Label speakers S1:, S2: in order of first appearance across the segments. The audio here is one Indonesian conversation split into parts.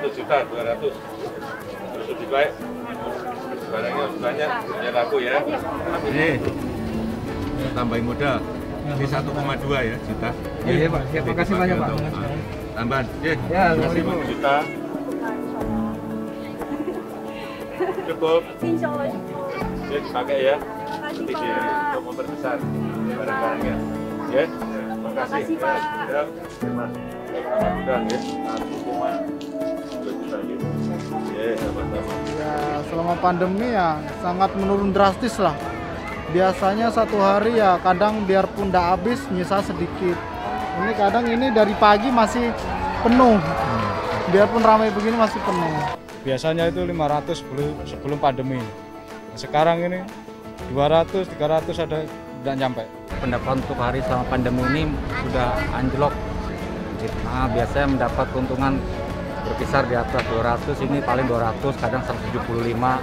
S1: satu juta dua ratus terus lebih baik barangnya lebih banyak ya laku ya ini tambahin modal ini 1,2 ya juta
S2: Iya, Pak. Ya, makasih banyak, Pak.
S1: Tambahan ya
S2: Ya,
S1: kasih
S2: 5.000.
S1: juta cukup ya dipakai ya nanti di untuk memperbesar barang-barangnya ya terima kasih
S3: Pak.
S1: ya terima mudah ya
S4: pandemi ya sangat menurun drastis lah. Biasanya satu hari ya kadang biarpun udah habis nyisa sedikit. Ini kadang ini dari pagi masih penuh. Biarpun ramai begini masih penuh.
S5: biasanya itu 500 sebelum sebelum pandemi. Sekarang ini 200, 300 ada tidak nyampe.
S6: pendapat untuk hari selama pandemi ini sudah anjlok. Nah, biasanya mendapat keuntungan berkisar di atas 200, ini paling 200, kadang 175.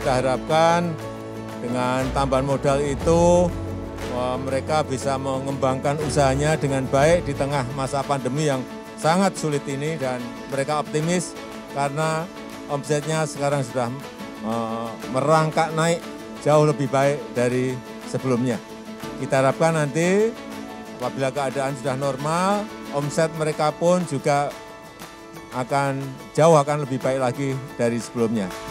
S7: Kita harapkan dengan tambahan modal itu mereka bisa mengembangkan usahanya dengan baik di tengah masa pandemi yang sangat sulit ini dan mereka optimis karena omsetnya sekarang sudah eh, merangkak naik jauh lebih baik dari sebelumnya. Kita harapkan nanti apabila keadaan sudah normal, omset mereka pun juga akan jauh akan lebih baik lagi dari sebelumnya.